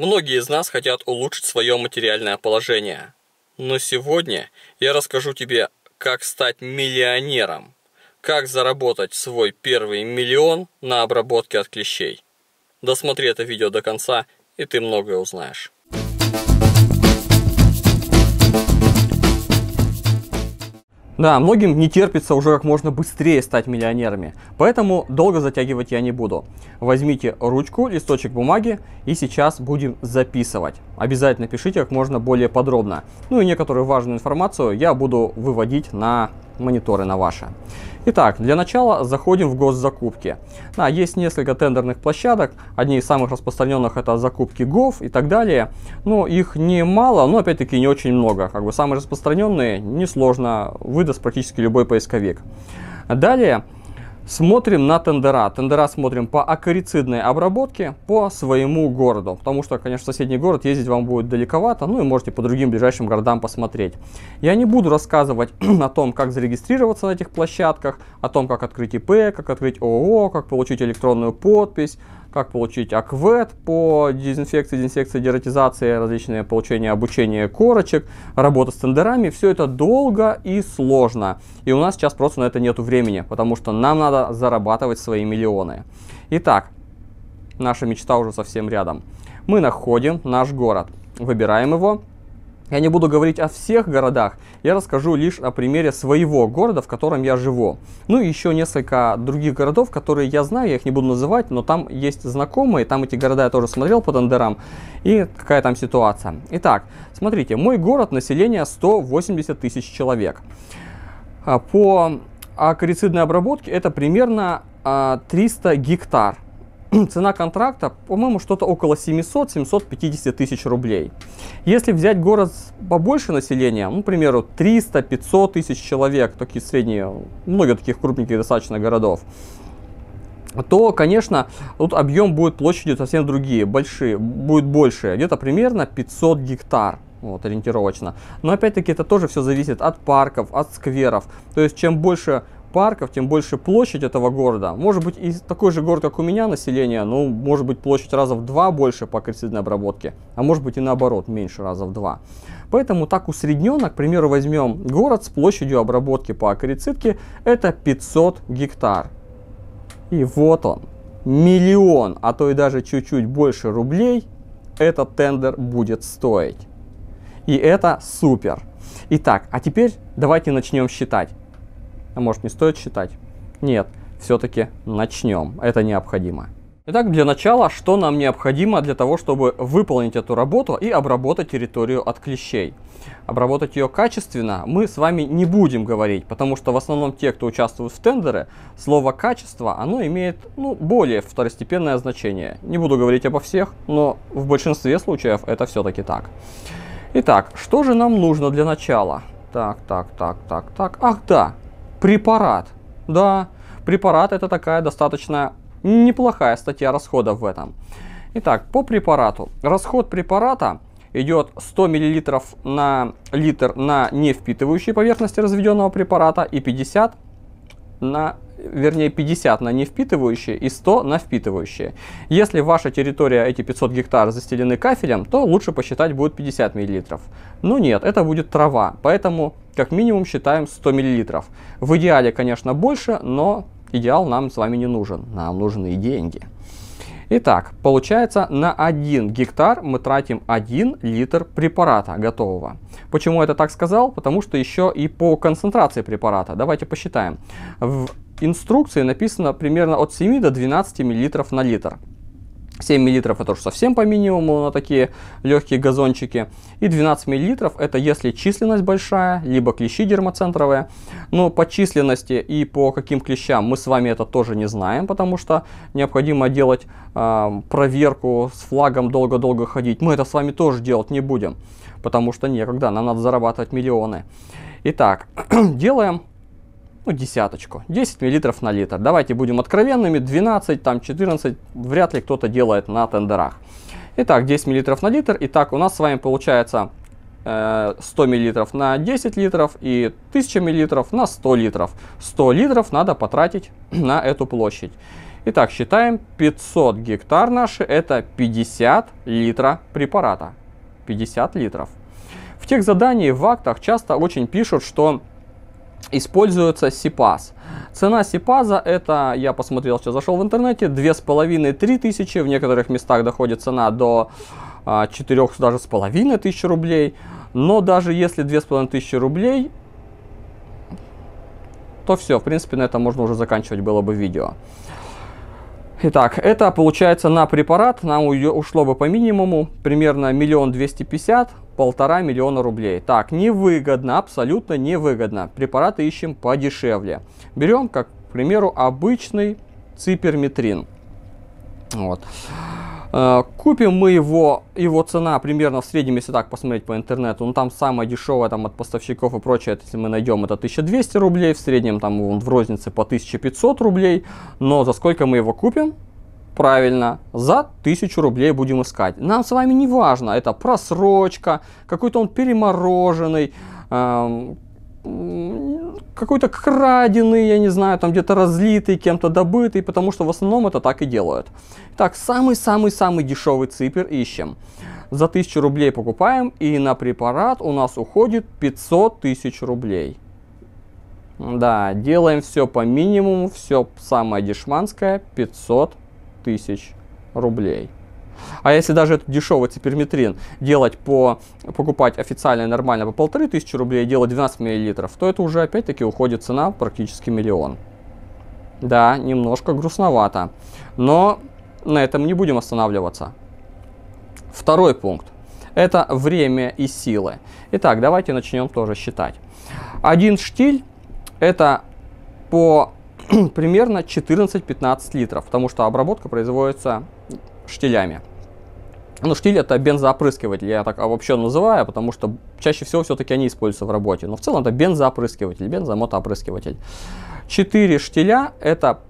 Многие из нас хотят улучшить свое материальное положение. Но сегодня я расскажу тебе, как стать миллионером, как заработать свой первый миллион на обработке от клещей. Досмотри это видео до конца, и ты многое узнаешь. Да, многим не терпится уже как можно быстрее стать миллионерами, поэтому долго затягивать я не буду. Возьмите ручку, листочек бумаги и сейчас будем записывать. Обязательно пишите как можно более подробно. Ну и некоторую важную информацию я буду выводить на мониторы на ваши. Итак, для начала заходим в госзакупки. Да, есть несколько тендерных площадок, одни из самых распространенных это закупки ГОВ и так далее. Но их немало, но опять-таки не очень много. Как бы самые распространенные несложно выдаст практически любой поисковик. Далее Смотрим на тендера. Тендера смотрим по акарицидной обработке по своему городу. Потому что, конечно, соседний город ездить вам будет далековато. Ну и можете по другим ближайшим городам посмотреть. Я не буду рассказывать о том, как зарегистрироваться на этих площадках, о том, как открыть ИП, как открыть ООО, как получить электронную подпись, как получить аквет по дезинфекции, дезинфекции, дератизации, различные получения обучения корочек, работа с тендерами. Все это долго и сложно. И у нас сейчас просто на это нету времени, потому что нам надо зарабатывать свои миллионы. Итак, наша мечта уже совсем рядом. Мы находим наш город, выбираем его, я не буду говорить о всех городах, я расскажу лишь о примере своего города, в котором я живу. Ну и еще несколько других городов, которые я знаю, я их не буду называть, но там есть знакомые, там эти города я тоже смотрел по тендерам, и какая там ситуация. Итак, смотрите, мой город, население 180 тысяч человек. А, по акарицидной обработке это примерно 300 а, гектар. цена контракта, по-моему, что-то около 700-750 тысяч рублей. Если взять город побольше населения, ну, к примеру, 300-500 тысяч человек, такие средние, много таких крупненьких достаточно городов, то, конечно, тут объем будет площадью совсем другие, большие, будет больше, где-то примерно 500 гектар вот, ориентировочно. Но опять-таки это тоже все зависит от парков, от скверов. То есть чем больше парков, тем больше площадь этого города. Может быть и такой же город, как у меня, население, ну, может быть площадь раза в два больше по аккредитивной обработке, а может быть и наоборот, меньше раза в два. Поэтому так усредненно, к примеру, возьмем город с площадью обработки по акарицидке, это 500 гектар. И вот он, миллион, а то и даже чуть-чуть больше рублей этот тендер будет стоить. И это супер. Итак, а теперь давайте начнем считать. А может не стоит считать? Нет, все-таки начнем. Это необходимо. Итак, для начала, что нам необходимо для того, чтобы выполнить эту работу и обработать территорию от клещей? Обработать ее качественно мы с вами не будем говорить, потому что в основном те, кто участвует в тендеры, слово «качество» оно имеет ну, более второстепенное значение. Не буду говорить обо всех, но в большинстве случаев это все-таки так. Итак, что же нам нужно для начала? Так, так, так, так, так. Ах да, Препарат. Да, препарат это такая достаточно неплохая статья расходов в этом. Итак, по препарату. Расход препарата идет 100 мл на литр на не впитывающей поверхности разведенного препарата и 50 на вернее 50 на не впитывающие и 100 на впитывающие. Если ваша территория, эти 500 гектар, застелены кафелем, то лучше посчитать будет 50 мл. Но нет, это будет трава, поэтому как минимум считаем 100 мл. В идеале, конечно, больше, но идеал нам с вами не нужен, нам нужны деньги. Итак, получается на 1 гектар мы тратим 1 литр препарата готового. Почему я это так сказал? Потому что еще и по концентрации препарата. Давайте посчитаем. В инструкции написано примерно от 7 до 12 мл на литр. 7 мл это уже совсем по минимуму на такие легкие газончики. И 12 мл это если численность большая, либо клещи дермоцентровые. Но по численности и по каким клещам мы с вами это тоже не знаем, потому что необходимо делать э, проверку с флагом долго-долго ходить. Мы это с вами тоже делать не будем, потому что некогда, нам надо зарабатывать миллионы. Итак, делаем ну, десяточку, 10 миллилитров на литр. Давайте будем откровенными, 12, там 14, вряд ли кто-то делает на тендерах. Итак, 10 миллилитров на литр. Итак, у нас с вами получается 100 э, миллилитров на 10 литров и 1000 миллилитров на 100 литров. 100 литров надо потратить на эту площадь. Итак, считаем 500 гектар наши, это 50 литра препарата. 50 литров. В тех заданиях в актах часто очень пишут, что используется СИПАЗ. Цена СИПАЗа это, я посмотрел, сейчас зашел в интернете, 2,5-3 тысячи, в некоторых местах доходит цена до 4 а, даже с половиной тысяч рублей. Но даже если 2,5 тысячи рублей, то все, в принципе, на этом можно уже заканчивать было бы видео. Итак, это получается на препарат нам ушло бы по минимуму примерно миллион двести пятьдесят, полтора миллиона рублей. Так, невыгодно, абсолютно невыгодно. Препараты ищем подешевле. Берем, как, к примеру, обычный циперметрин. Вот. Э, купим мы его, его цена примерно в среднем, если так посмотреть по интернету, ну там самая дешевая там от поставщиков и прочее, если мы найдем, это 1200 рублей, в среднем там он в рознице по 1500 рублей, но за сколько мы его купим? Правильно, за 1000 рублей будем искать. Нам с вами не важно, это просрочка, какой-то он перемороженный, эм, какой-то краденый, я не знаю, там где-то разлитый, кем-то добытый, потому что в основном это так и делают. Так, самый-самый-самый дешевый ципер ищем. За 1000 рублей покупаем, и на препарат у нас уходит 500 тысяч рублей. Да, делаем все по минимуму, все самое дешманское, 500 тысяч рублей. А если даже этот дешевый циперметрин делать по, покупать официально нормально по полторы тысячи рублей, делать 12 миллилитров, то это уже опять-таки уходит цена практически миллион. Да, немножко грустновато. Но на этом не будем останавливаться. Второй пункт. Это время и силы. Итак, давайте начнем тоже считать. Один штиль это по примерно 14-15 литров, потому что обработка производится штилями. Ну, штиль это бензоопрыскиватель, я так вообще называю, потому что чаще всего все-таки они используются в работе. Но в целом это бензоопрыскиватель, бензомотоопрыскиватель. Четыре штиля это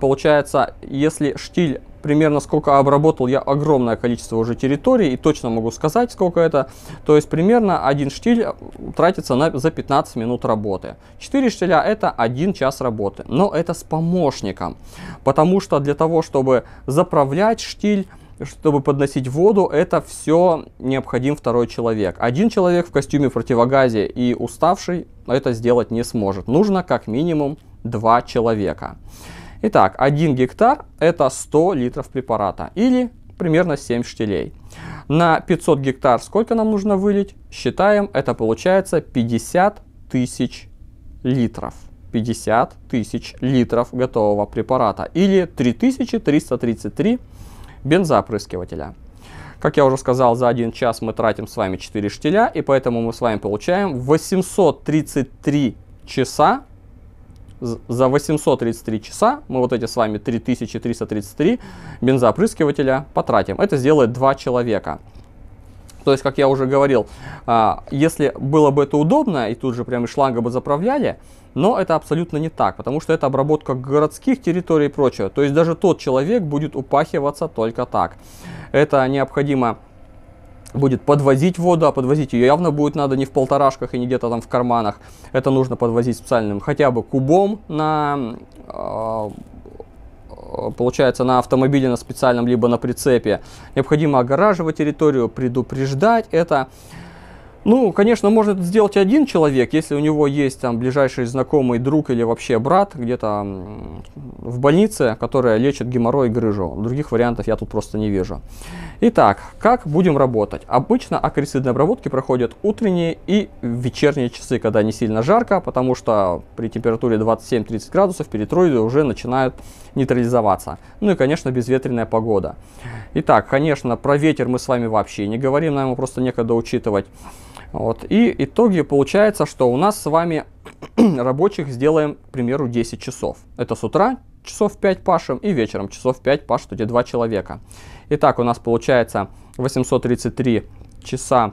получается, если штиль примерно сколько обработал я огромное количество уже территорий и точно могу сказать сколько это то есть примерно один штиль тратится на, за 15 минут работы 4 штиля это один час работы но это с помощником потому что для того чтобы заправлять штиль чтобы подносить воду, это все необходим второй человек. Один человек в костюме противогазе и уставший это сделать не сможет. Нужно как минимум два человека. Итак, 1 гектар это 100 литров препарата или примерно 7 штилей. На 500 гектар сколько нам нужно вылить? Считаем, это получается 50 тысяч литров. 50 тысяч литров готового препарата или 3333 бензоопрыскивателя. Как я уже сказал, за один час мы тратим с вами 4 штиля, и поэтому мы с вами получаем 833 часа за 833 часа мы вот эти с вами 3333 бензоопрыскивателя потратим. Это сделает два человека. То есть, как я уже говорил, а, если было бы это удобно, и тут же прямо шланга бы заправляли, но это абсолютно не так, потому что это обработка городских территорий и прочее. То есть даже тот человек будет упахиваться только так. Это необходимо будет подвозить воду, а подвозить ее явно будет надо не в полторашках и не где-то там в карманах. Это нужно подвозить специальным хотя бы кубом на а, получается на автомобиле на специальном либо на прицепе. Необходимо огораживать территорию, предупреждать это. Ну, конечно, может сделать один человек, если у него есть там ближайший знакомый друг или вообще брат где-то в больнице, которая лечит геморрой и грыжу. Других вариантов я тут просто не вижу. Итак, как будем работать? Обычно акрисидные обработки проходят утренние и вечерние часы, когда не сильно жарко, потому что при температуре 27-30 градусов перитроиды уже начинают нейтрализоваться. Ну и, конечно, безветренная погода. Итак, конечно, про ветер мы с вами вообще не говорим, нам его просто некогда учитывать. Вот. И итоге получается, что у нас с вами рабочих сделаем, к примеру, 10 часов. Это с утра часов 5 пашем и вечером часов 5 пашут эти два человека. Итак, у нас получается 833 часа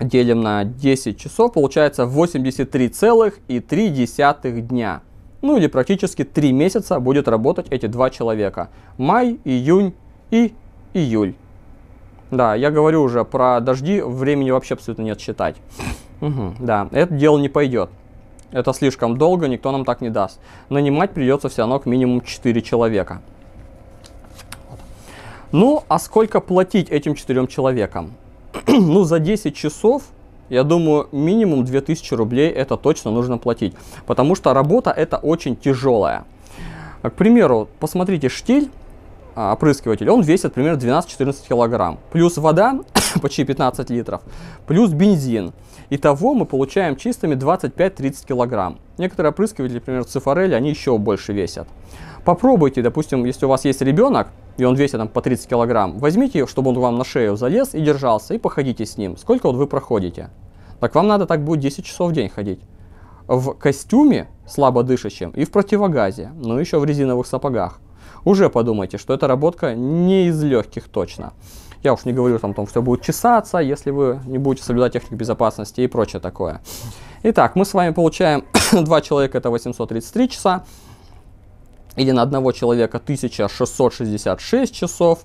делим на 10 часов, получается 83,3 дня. Ну или практически 3 месяца будет работать эти два человека. Май, июнь и июль. Да, я говорю уже про дожди, времени вообще абсолютно нет считать. Угу, да, это дело не пойдет. Это слишком долго, никто нам так не даст. Нанимать придется все равно к минимум 4 человека. Ну, а сколько платить этим четырем человекам? ну, за 10 часов, я думаю, минимум 2000 рублей это точно нужно платить. Потому что работа это очень тяжелая. К примеру, посмотрите, штиль, опрыскиватель, он весит примерно 12-14 килограмм. Плюс вода, почти 15 литров, плюс бензин. Итого мы получаем чистыми 25-30 килограмм. Некоторые опрыскиватели, например, цифорели, они еще больше весят. Попробуйте, допустим, если у вас есть ребенок, и он весит там по 30 килограмм, возьмите, чтобы он вам на шею залез и держался, и походите с ним. Сколько вот вы проходите? Так вам надо так будет 10 часов в день ходить. В костюме, слабо дышащем, и в противогазе, ну еще в резиновых сапогах. Уже подумайте, что эта работка не из легких точно. Я уж не говорю там, том, все будет чесаться, если вы не будете соблюдать технику безопасности и прочее такое. Итак, мы с вами получаем 2 человека, это 833 часа или на одного человека 1666 часов.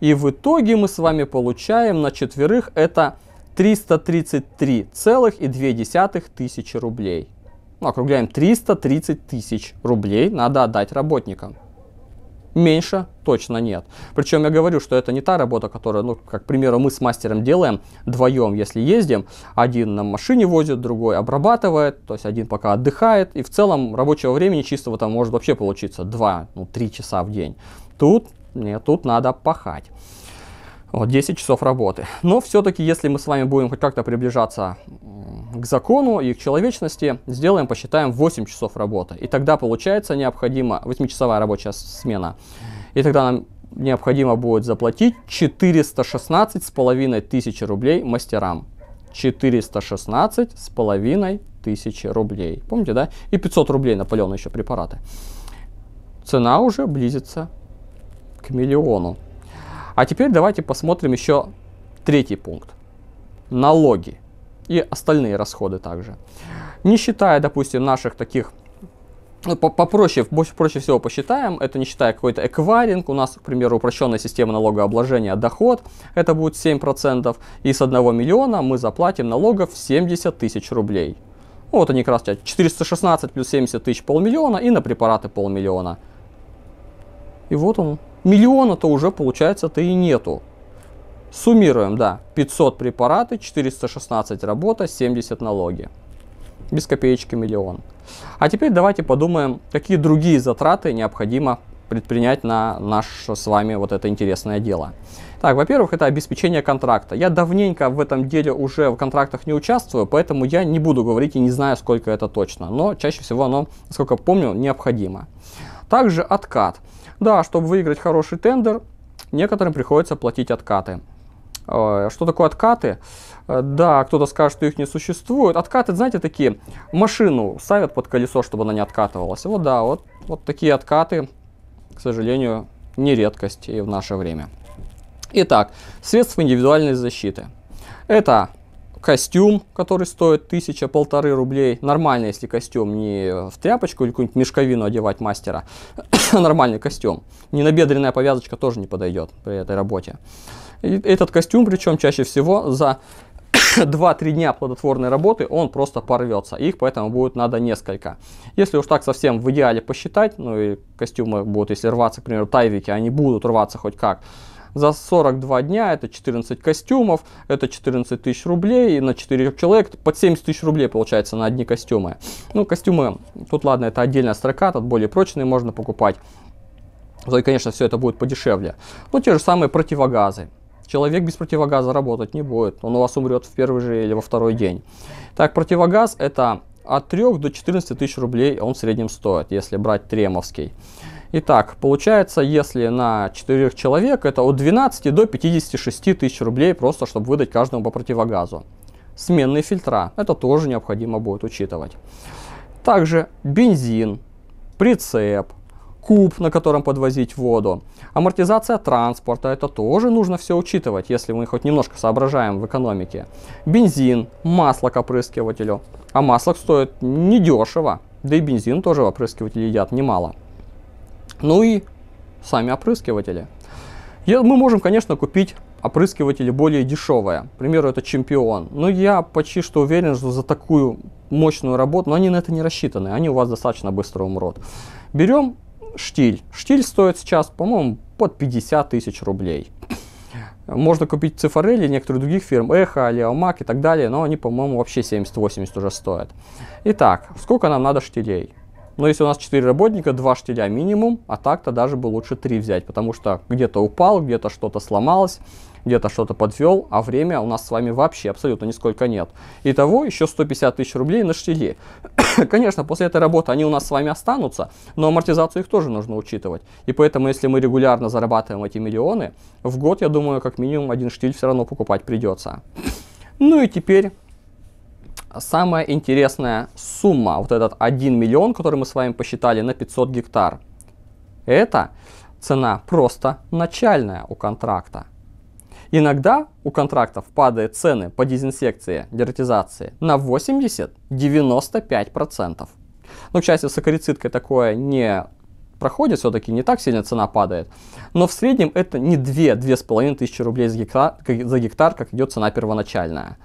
И в итоге мы с вами получаем на четверых это 333,2 тысячи рублей. Ну, округляем 330 тысяч рублей надо отдать работникам. Меньше точно нет. Причем я говорю, что это не та работа, которая, ну, как, к примеру, мы с мастером делаем вдвоем, если ездим. Один на машине возит, другой обрабатывает, то есть один пока отдыхает. И в целом рабочего времени чистого там может вообще получиться 2-3 ну, часа в день. Тут нет, тут надо пахать. Вот 10 часов работы. Но все-таки, если мы с вами будем хоть как-то приближаться к закону и к человечности, сделаем, посчитаем 8 часов работы. И тогда получается необходимо, 8-часовая рабочая смена, и тогда нам необходимо будет заплатить 416 с половиной тысячи рублей мастерам. 416 с половиной тысячи рублей. Помните, да? И 500 рублей Наполеон еще препараты. Цена уже близится к миллиону. А теперь давайте посмотрим еще третий пункт. Налоги и остальные расходы также. Не считая, допустим, наших таких ну, попроще, проще всего посчитаем, это не считая какой-то эквайринг, у нас, к примеру, упрощенная система налогообложения доход, это будет 7%, и с 1 миллиона мы заплатим налогов 70 тысяч рублей. Вот они как раз 416 плюс 70 тысяч полмиллиона и на препараты полмиллиона. И вот он, миллиона-то уже получается-то и нету. Суммируем, да, 500 препараты, 416 работа, 70 налоги. Без копеечки миллион. А теперь давайте подумаем, какие другие затраты необходимо предпринять на наше с вами вот это интересное дело. Так, во-первых, это обеспечение контракта. Я давненько в этом деле уже в контрактах не участвую, поэтому я не буду говорить и не знаю, сколько это точно. Но чаще всего оно, насколько помню, необходимо. Также откат. Да, чтобы выиграть хороший тендер, некоторым приходится платить откаты. Э, что такое откаты? Э, да, кто-то скажет, что их не существует. Откаты, знаете, такие, машину ставят под колесо, чтобы она не откатывалась. Вот да, вот, вот такие откаты, к сожалению, не редкость и в наше время. Итак, средства индивидуальной защиты. Это костюм, который стоит тысяча, полторы рублей. Нормально, если костюм не в тряпочку или какую-нибудь мешковину одевать мастера. Нормальный костюм. Ненабедренная повязочка тоже не подойдет при этой работе. И этот костюм, причем чаще всего за 2-3 дня плодотворной работы он просто порвется. Их поэтому будет надо несколько. Если уж так совсем в идеале посчитать, ну и костюмы будут, если рваться, к примеру, тайвики, они будут рваться хоть как. За 42 дня это 14 костюмов, это 14 тысяч рублей, на 4 человек под 70 тысяч рублей получается на одни костюмы. Ну, костюмы, тут ладно, это отдельная строка, тут более прочные можно покупать. И, конечно, все это будет подешевле. Ну, те же самые противогазы. Человек без противогаза работать не будет. Он у вас умрет в первый же или во второй день. Так, противогаз это от 3 до 14 тысяч рублей он в среднем стоит, если брать тремовский. Итак, получается, если на 4 человек, это от 12 до 56 тысяч рублей, просто чтобы выдать каждому по противогазу. Сменные фильтра, это тоже необходимо будет учитывать. Также бензин, прицеп, куб, на котором подвозить воду. Амортизация транспорта, это тоже нужно все учитывать, если мы хоть немножко соображаем в экономике. Бензин, масло к опрыскивателю. А масло стоит недешево, да и бензин тоже в опрыскивателе едят немало. Ну и сами опрыскиватели. мы можем, конечно, купить опрыскиватели более дешевые. К примеру, это чемпион. Но я почти что уверен, что за такую мощную работу, но они на это не рассчитаны, они у вас достаточно быстро умрут. Берем штиль. Штиль стоит сейчас, по-моему, под 50 тысяч рублей. Можно купить цифрели некоторых других фирм, Эхо, Леомак и так далее, но они, по-моему, вообще 70-80 уже стоят. Итак, сколько нам надо штилей? Но если у нас 4 работника, 2 штиля минимум, а так-то даже бы лучше 3 взять, потому что где-то упал, где-то что-то сломалось, где-то что-то подвел, а время у нас с вами вообще абсолютно нисколько нет. Итого еще 150 тысяч рублей на штиле. Конечно, после этой работы они у нас с вами останутся, но амортизацию их тоже нужно учитывать. И поэтому, если мы регулярно зарабатываем эти миллионы, в год, я думаю, как минимум один штиль все равно покупать придется. Ну и теперь самая интересная сумма, вот этот 1 миллион, который мы с вами посчитали на 500 гектар, это цена просто начальная у контракта. Иногда у контрактов падают цены по дезинсекции, дератизации на 80-95%. Ну, к счастью, с акарицидкой такое не проходит, все-таки не так сильно цена падает. Но в среднем это не 2-2,5 тысячи рублей за гектар, за гектар, как идет цена первоначальная.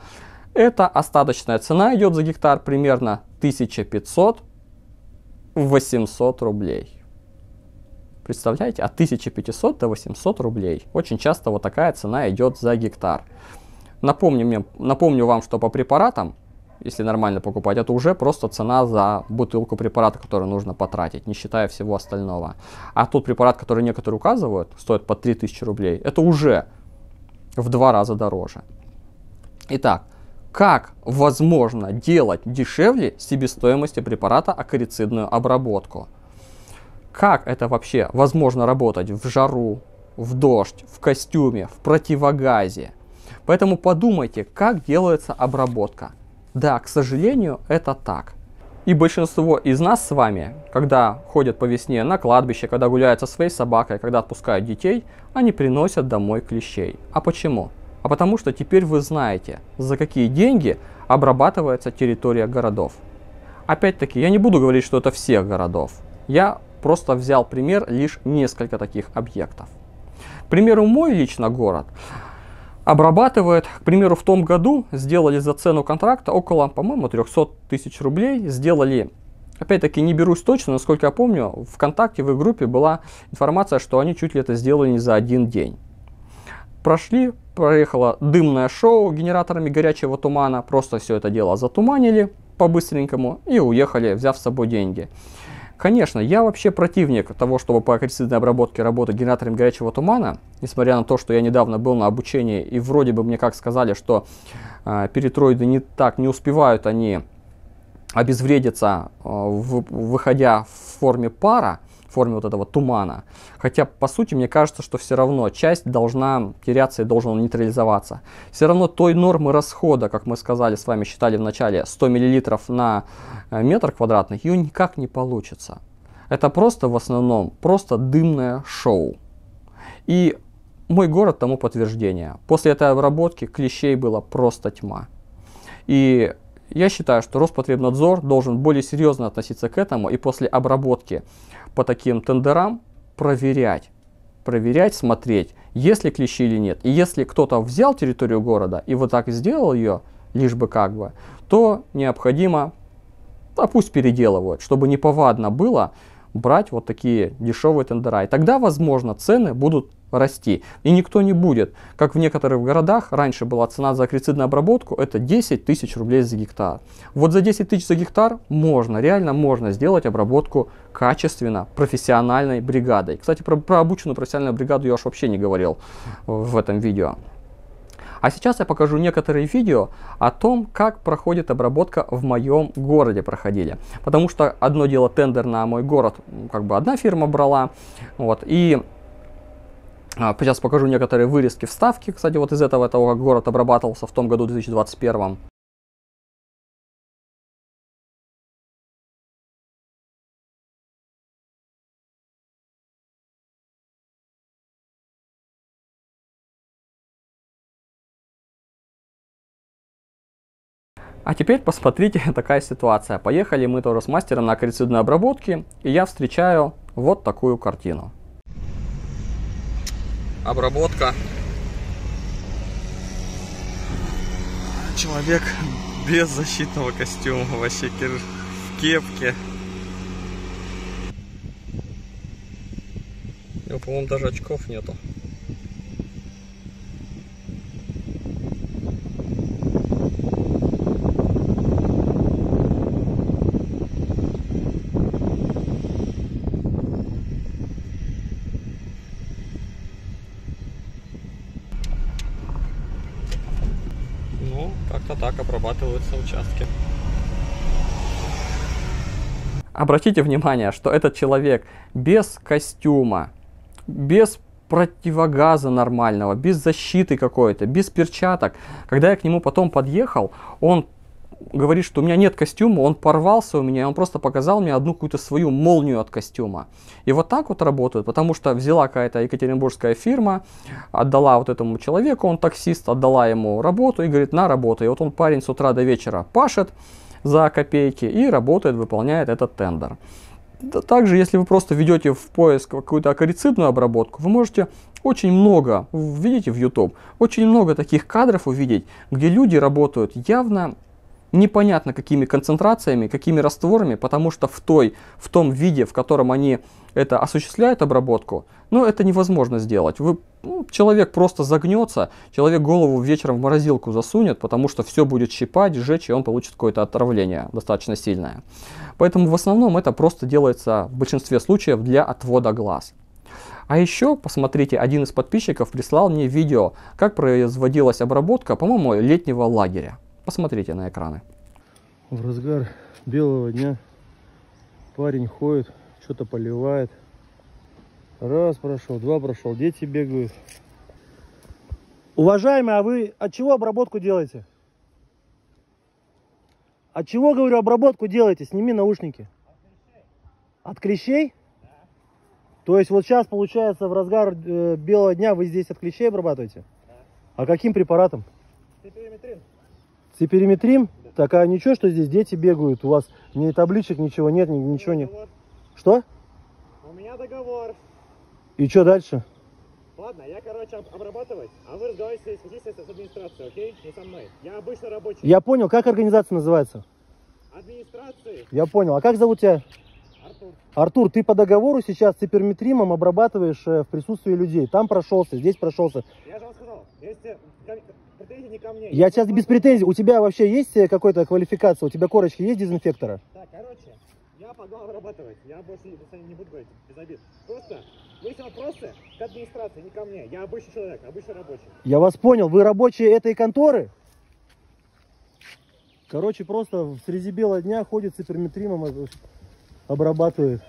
Это остаточная цена идет за гектар примерно 1500-800 рублей. Представляете, от 1500 до 800 рублей. Очень часто вот такая цена идет за гектар. Напомню, мне, напомню вам, что по препаратам, если нормально покупать, это уже просто цена за бутылку препарата, который нужно потратить, не считая всего остального. А тот препарат, который некоторые указывают, стоит по 3000 рублей, это уже в два раза дороже. Итак, как возможно делать дешевле себестоимости препарата акарицидную обработку. Как это вообще возможно работать в жару, в дождь, в костюме, в противогазе. Поэтому подумайте, как делается обработка. Да, к сожалению, это так. И большинство из нас с вами, когда ходят по весне на кладбище, когда гуляют со своей собакой, когда отпускают детей, они приносят домой клещей. А почему? А потому что теперь вы знаете, за какие деньги обрабатывается территория городов. Опять-таки, я не буду говорить, что это всех городов. Я просто взял пример лишь несколько таких объектов. К примеру, мой лично город обрабатывает, к примеру, в том году сделали за цену контракта около, по-моему, 300 тысяч рублей. Сделали, опять-таки, не берусь точно, насколько я помню, ВКонтакте в их группе была информация, что они чуть ли это сделали не за один день. Прошли проехало дымное шоу генераторами горячего тумана, просто все это дело затуманили по-быстренькому и уехали, взяв с собой деньги. Конечно, я вообще противник того, чтобы по аккредитивной обработке работать генераторами горячего тумана, несмотря на то, что я недавно был на обучении и вроде бы мне как сказали, что э, перитроиды не так, не успевают они обезвредиться, э, в, выходя в форме пара, форме вот этого тумана. Хотя, по сути, мне кажется, что все равно часть должна теряться и должна нейтрализоваться. Все равно той нормы расхода, как мы сказали, с вами считали в начале, 100 мл на э, метр квадратный, ее никак не получится. Это просто в основном просто дымное шоу. И мой город тому подтверждение. После этой обработки клещей было просто тьма. И я считаю, что Роспотребнадзор должен более серьезно относиться к этому и после обработки по таким тендерам проверять, проверять, смотреть, есть ли клещи или нет. И если кто-то взял территорию города и вот так сделал ее, лишь бы как бы, то необходимо, а пусть переделывают, чтобы неповадно было брать вот такие дешевые тендера. И тогда, возможно, цены будут расти. И никто не будет. Как в некоторых городах раньше была цена за акрицидную обработку, это 10 тысяч рублей за гектар. Вот за 10 тысяч за гектар можно, реально можно сделать обработку качественно, профессиональной бригадой. Кстати, про, про обученную профессиональную бригаду я уж вообще не говорил в этом видео. А сейчас я покажу некоторые видео о том, как проходит обработка в моем городе проходили. Потому что одно дело тендер на мой город, как бы одна фирма брала, вот, и сейчас покажу некоторые вырезки вставки, кстати, вот из этого, того, как город обрабатывался в том году 2021. А теперь посмотрите, такая ситуация. Поехали мы тоже с мастером на акрицидной обработке, и я встречаю вот такую картину обработка. Человек без защитного костюма, вообще в кепке. У него, по-моему, даже очков нету. Ну, как-то так участки. Обратите внимание, что этот человек без костюма, без противогаза нормального, без защиты какой-то, без перчаток. Когда я к нему потом подъехал, он говорит, что у меня нет костюма, он порвался у меня, он просто показал мне одну какую-то свою молнию от костюма. И вот так вот работают, потому что взяла какая-то екатеринбургская фирма, отдала вот этому человеку, он таксист, отдала ему работу и говорит, на работу. И вот он парень с утра до вечера пашет за копейки и работает, выполняет этот тендер. Также, если вы просто ведете в поиск какую-то акарицидную обработку, вы можете очень много, видите в YouTube, очень много таких кадров увидеть, где люди работают явно непонятно какими концентрациями, какими растворами, потому что в, той, в том виде, в котором они это осуществляют обработку, ну, это невозможно сделать. Вы, ну, человек просто загнется, человек голову вечером в морозилку засунет, потому что все будет щипать, сжечь, и он получит какое-то отравление достаточно сильное. Поэтому в основном это просто делается в большинстве случаев для отвода глаз. А еще, посмотрите, один из подписчиков прислал мне видео, как производилась обработка, по-моему, летнего лагеря. Посмотрите на экраны. В разгар белого дня парень ходит, что-то поливает. Раз прошел, два прошел, дети бегают. Уважаемый, а вы от чего обработку делаете? От чего, говорю, обработку делаете? Сними наушники. От клещей. От клещей? Да. То есть вот сейчас, получается, в разгар э, белого дня вы здесь от клещей обрабатываете? Да. А каким препаратом? Ципериметрин. Ципериметрин? Да. Так, а ничего, что здесь дети бегают, у вас ни табличек, ничего нет, ни, ничего нет. Что? У меня договор. И что дальше? Ладно, я, короче, обрабатывать, а вы разговариваете с администрацией, окей? Не со мной. Я обычно рабочий. Я понял, как организация называется? Администрации. Я понял. А как зовут тебя? Артур. Артур, ты по договору сейчас циперметримом обрабатываешь э, в присутствии людей. Там прошелся, здесь прошелся. Я же вам сказал, если претензии не ко мне. Я сейчас без претензий. У тебя вообще есть э, какая-то квалификация? У тебя корочки есть дезинфектора? Так, короче, я погнал обрабатывать. Я больше не буду говорить, без обид. Просто все вопросы к администрации, не ко мне. Я обычный человек, обычный рабочий. Я вас понял. Вы рабочие этой конторы? Короче, просто среди бела дня ходит циперметримом, обрабатывает.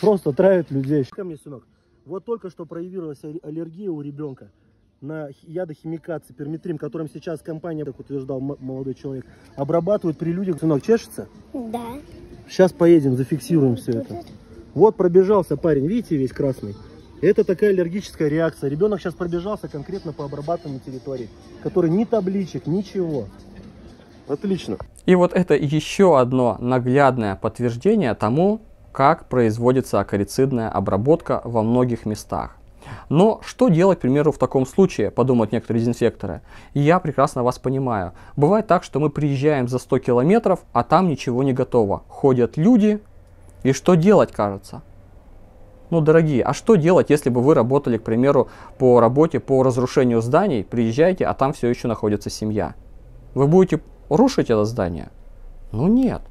Просто травит людей. Ко мне, сынок. Вот только что проявилась аллергия у ребенка на ядохимикат циперметрим, которым сейчас компания, как утверждал молодой человек, обрабатывают при людях. Сынок, чешется? Да. Сейчас поедем, зафиксируем все это. Вот пробежался парень, видите, весь красный. Это такая аллергическая реакция. Ребенок сейчас пробежался конкретно по обрабатываемой территории, который ни табличек, ничего. Отлично. И вот это еще одно наглядное подтверждение тому, как производится акарицидная обработка во многих местах. Но что делать, к примеру, в таком случае, подумают некоторые дезинфекторы. И я прекрасно вас понимаю. Бывает так, что мы приезжаем за 100 километров, а там ничего не готово. Ходят люди, и что делать, кажется? Ну, дорогие, а что делать, если бы вы работали, к примеру, по работе по разрушению зданий, приезжаете, а там все еще находится семья? Вы будете рушить это здание? Ну нет.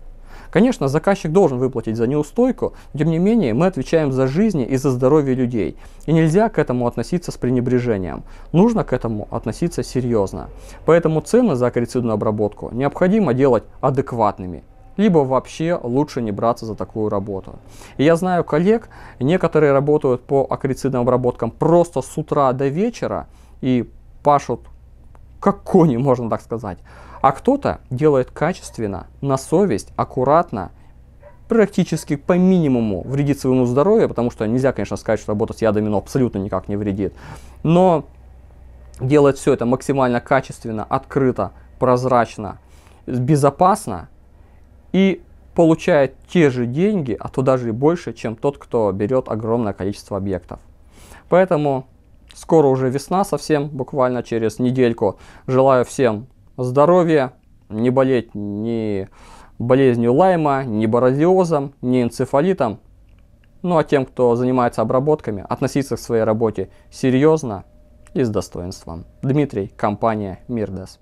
Конечно, заказчик должен выплатить за неустойку, тем не менее мы отвечаем за жизни и за здоровье людей. И нельзя к этому относиться с пренебрежением. Нужно к этому относиться серьезно. Поэтому цены за акарицидную обработку необходимо делать адекватными либо вообще лучше не браться за такую работу. И я знаю коллег, некоторые работают по акрицидным обработкам просто с утра до вечера и пашут как кони, можно так сказать. А кто-то делает качественно, на совесть, аккуратно, практически по минимуму вредит своему здоровью, потому что нельзя, конечно, сказать, что работа с ядами но абсолютно никак не вредит. Но делает все это максимально качественно, открыто, прозрачно, безопасно, и получает те же деньги, а то даже и больше, чем тот, кто берет огромное количество объектов. Поэтому скоро уже весна совсем, буквально через недельку. Желаю всем здоровья, не болеть ни болезнью Лайма, ни барозиозом, ни энцефалитом. Ну а тем, кто занимается обработками, относиться к своей работе серьезно и с достоинством. Дмитрий, компания Мирдас.